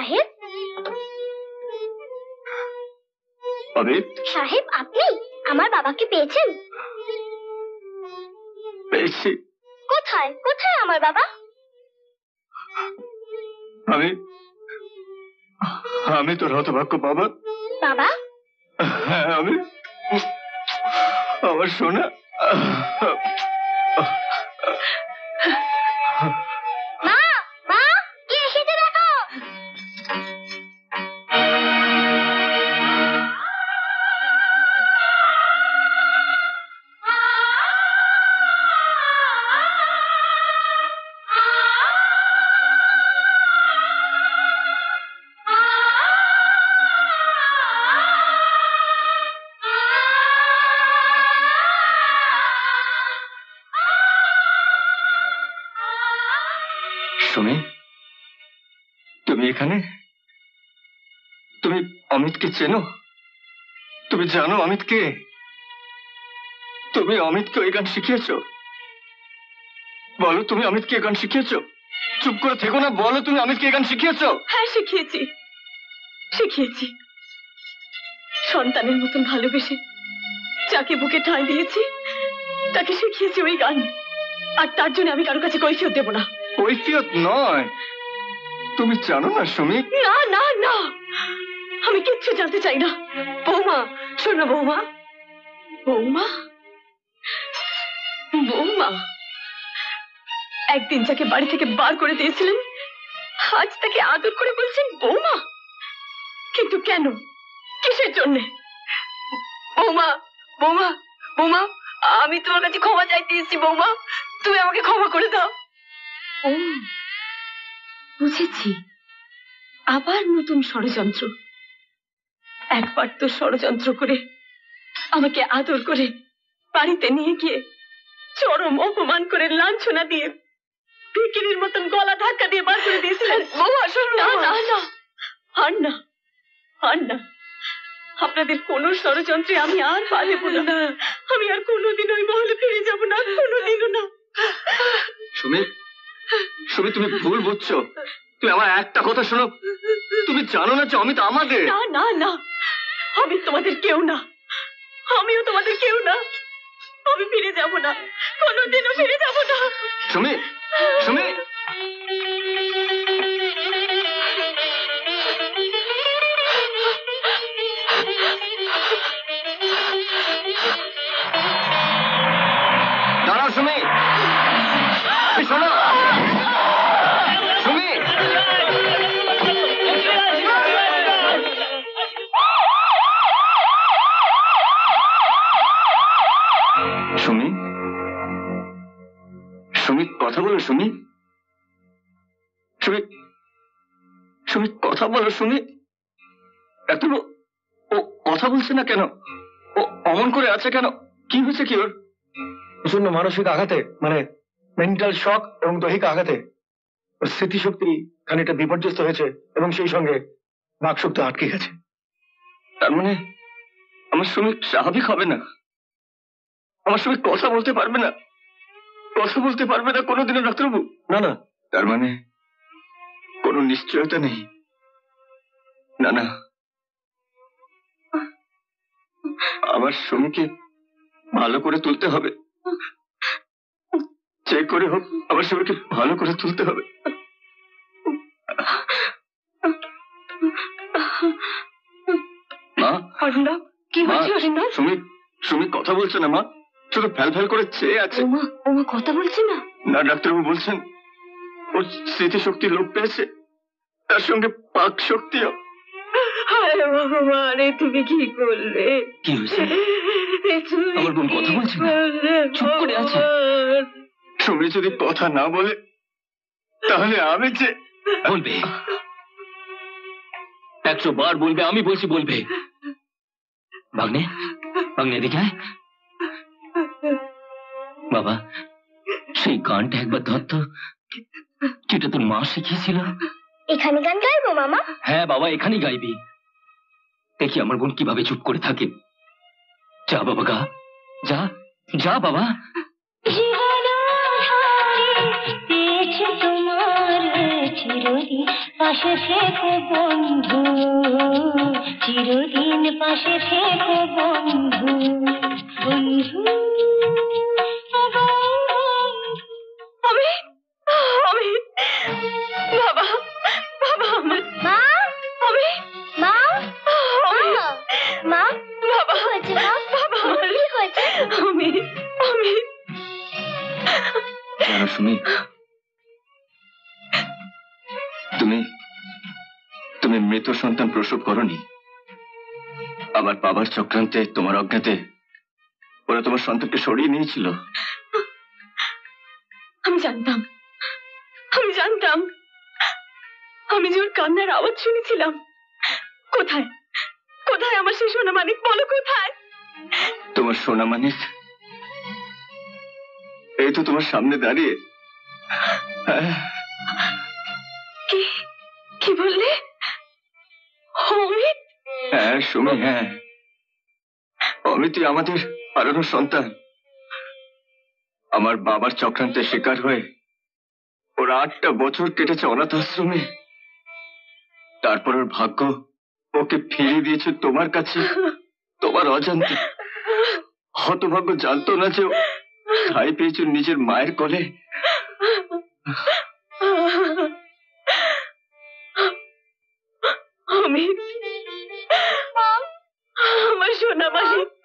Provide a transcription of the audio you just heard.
সাহেব? অমিত সাহেব আপনি আমার বাবাকে পেয়েছেন? পেয়েছি। কোথায়? কোথায় আমার বাবা? আমি আমি তোর হতভাগ্য বাবা। বাবা? হ্যাঁ আমি আমার সোনা। এখানে? তুমি অমিতকে চেনো? তুমি জানো অমিতকে তুমি অমিতকে ওই গান শিখিয়েছো? বলো তুমি অমিতকে গান শিখিয়েছো? চুপ করে থেকো না বলো তুমি অমিতকে গান শিখিয়েছো? হ্যাঁ শিখিয়েছি। শিখিয়েছি। সন্তানের মতন ভালোবেসে যাকে বুকে ঠাঁই দিয়েছি তাকে শিখিয়েছি ওই গান। আর তার জন্য আমি কারও কাছে কৈফিয়ত দেব না। কৈফিয়ত নয়। তুমি জানো না সুমি? না না না। আমি কিচ্ছু জানতে চাই না। বৌমা শোন বৌমা। বৌমা? বৌমা একদিন যাকে বাড়ি থেকে বার করে দিয়েছিলেন আজ তাকে আদর করে বলছেন বৌমা। কিন্তু কেন? কিসের জন্যে? বৌমা বৌমা বৌমা আমি তোমার কাছে ক্ষমা চাইতে এসেছি বৌমা। তুমি আমাকে ক্ষমা করে দাও। ও বুঝেছি। আবার নতুন ষড়যন্ত্র। একবার তো ষড়যন্ত্র করে আমাকে আদর করে বাড়িতে নিয়ে গিয়ে চরম অপমান করে লাঞ্ছনা দিয়ে ভিকিরির মতন গলা ধাক্কা দিয়ে বার করে দিয়েছিলেন। না না না আর না আর না। আপনাদের কোন ষড়যন্ত্রে আমি আর পা দেবো না। আমি আর কোনোদিন ওই মহলে ফিরে যাব না কোনোদিনও না। সুমি তুমি ভুল বুঝছ। তুমি আমার একটা কথা শোনো। তুমি জানো না যে অমিত আমাদের? না না না। আমি তোমাদের কেউ না। আমিও তোমাদের কেউ না। আমি ফিরে যাব না। কোনোদিনও ফিরে যাব না। সুমি সুমি। বলো সুমি সুমি সুমি কথা বলো সুমি এত ও কথা বলছে না কেন? ও অমন করে আছে কেন? কি হয়েছে কি ওর? প্রচণ্ড মানসিক আঘাতে মানে মেন্টাল শক এবং দৈহিক আঘাতে ওর স্মৃতিশক্তি খানিকটা বিপর্যস্ত হয়েছে এবং সেই সঙ্গে বাকশক্তি আটকে গেছে। তার মানে আমার সুমি স্বাভাবিক হবে না? আমার সঙ্গে কথা বলতে পারবে না? কথা বলতে পারবে না কোনোদিনও ডাক্তারবাবু। না না। তার মানে কোনো নিশ্চয়তা নেই? না না। আমার স্বামীকে ভালো করে তুলতে হবে। যে করে হোক আমার স্বামীকে ভালো করে তুলতে হবে। মা? অরিন্দম কি হয়েছে অরিন্দম সুমি সুমি কথা বলছে না মা? শুধু ফ্যাল ফ্যাল করে চেয়ে আছে ওমা ওমা কথা বলছে না না ডাক্তারবাবু বলছেন ওর স্মৃতিশক্তি লোপ পেয়েছে তার সঙ্গে পাক শক্তিও আরে ভগবান এ তুমি কি করলে কি হয়েছে আমার বোন কথা বলছে না? চুপ করে আছে। ভগবান? যদি কথা না বলে তাহলে আমি যে বলবে একশো বার বলবে আমি বলছি বলবে ভাগ্নে ভাগ্নে এদিকে। বাবা সেই গানটা একবার ধর তো। যেটা তোর মা শিখিয়েছিল। এখানে গান গাইবো মামা? হ্যাঁ বাবা এখানেই গাইবি। দেখি আমার বোন কীভাবে চুপ করে থাকে। যা বাবা গা যা যা বাবা। পেয়েছে তোমার চিরদিন পাশে থেকো বন্ধু। চিরদিন পাশে থেকো বন্ধু। বন্ধু সুমি তুমি তুমি মৃত সন্তান প্রসব করনি। আবার বাবার চক্রান্তে তোমার অজ্ঞাতে ওরা তোমার সন্তানকে সরিয়ে নিয়েছিল। আমি জানতাম আমি জানতাম আমি যে ওর কান্নার আওয়াজ শুনেছিলাম। কোথায়? কোথায় আমার সেই সোনা মানিক? বলো কোথায়? তোমার সোনা মানিক? এই তো তোমার সামনে দাঁড়িয়ে কি? কি বললে? অমিত? হ্যাঁ সুমি হ্যাঁ। অমিতই আমাদের সন্তান। আমার বাবার শিকার হয়ে ওর আটটা বছর কেটেছে অনাথ আশ্রমে। তারপর ওর ভাগ্য ওকে ফিরিয়ে দিয়েছে তোমার কাছে, তোমার অজান্তে। হতভাগ্য জানতো না যে ঠাই পেয়েছে নিজের মায়ের কোলে। অমিত আমার সোনা মানিক